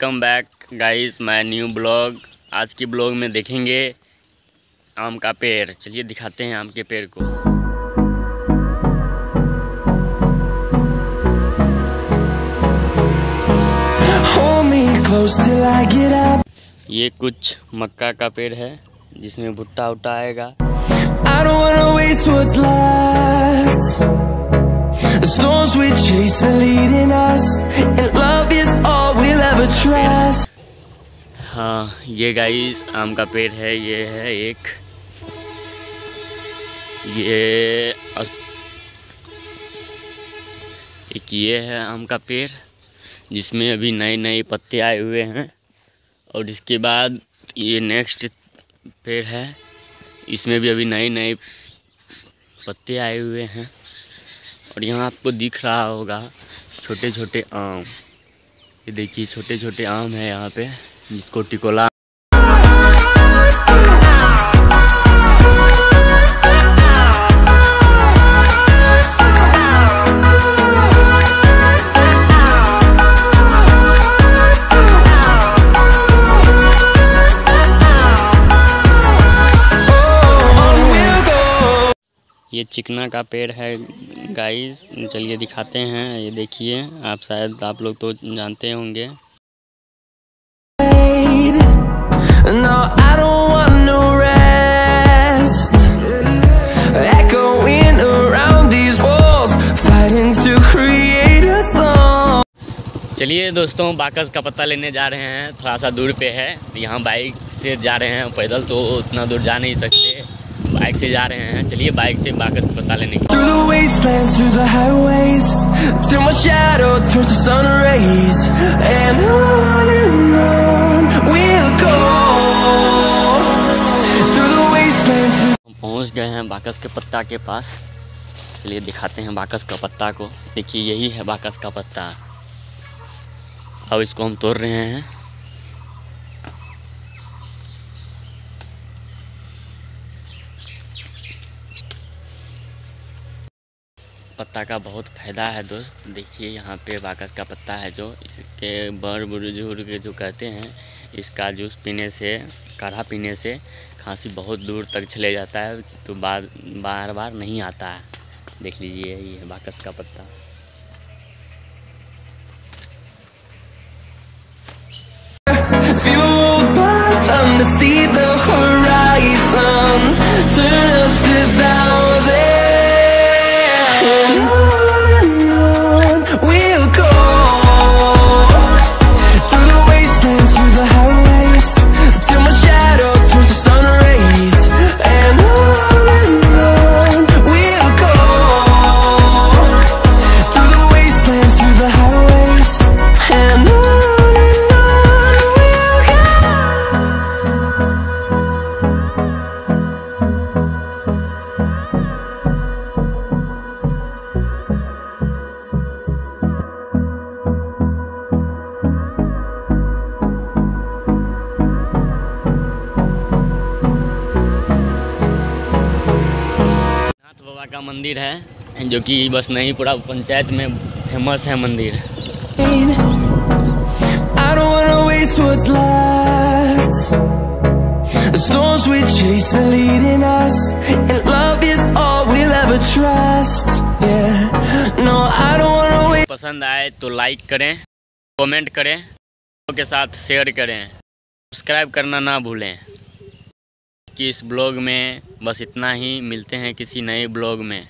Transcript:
Welcome back guys my new blog आज की blog में देखेंगे आम का पेड़। चलिए दिखाते हैं आम के पेड़ को। ये कुछ मक्का का पेड़ है जिसमें भुट्टा उट्टा आएगा। The storms we chase are leading us And love trust. हाँ ये गाइस आम का पेड़ है, ये है एक। ये अस... एक ये है आम का पेड़, जिसमें अभी नए नए पत्ते आए हुए हैं। और इसके बाद ये नेक्स्ट पेड़ है, इसमें भी अभी नए नए पत्ते आए हुए हैं। और यहाँ आपको दिख रहा होगा छोटे छोटे आम। देखिए छोटे छोटे आम है यहाँ पे जिसको टिकोला ये चिकना का पेड़ है गाइस चलिए दिखाते हैं ये देखिए आप शायद आप लोग तो जानते होंगे। No, I don't want no rest. Echoing around these walls Fighting to create a song. चलिए दोस्तों बाकस का पत्ता लेने जा रहे हैं। थोड़ा सा दूर पे है यहाँ बाइक से जा रहे हैं पैदल तो उतना दूर जा नहीं सकते। बाइक से जा रहे हैं चलिए बाइक से बाकस बता लेने पहुँच गए हैं बाकस के पत्ता के पास। चलिए दिखाते हैं बाकस का पत्ता को। देखिए यही है बाकस का पत्ता। अब इसको हम तोड़ रहे हैं। पत्ता का बहुत फ़ायदा है दोस्त। देखिए यहाँ पे बाकस का पत्ता है जो, इसके बड़ बुज़ुर्ग जो कहते हैं, इसका जूस पीने से, काढ़ा पीने से खांसी बहुत दूर तक चले जाता है तो बार बार बार नहीं आता है। देख लीजिए ये बाकस का पत्ता। See का मंदिर है जो कि बस नहीं पूरा पंचायत में फ़ेमस है मंदिर। पसंद आए तो लाइक करें कमेंट करें के साथ शेयर करें। सब्सक्राइब करना ना भूलें। कि इस ब्लॉग में बस इतना ही। मिलते हैं किसी नए ब्लॉग में।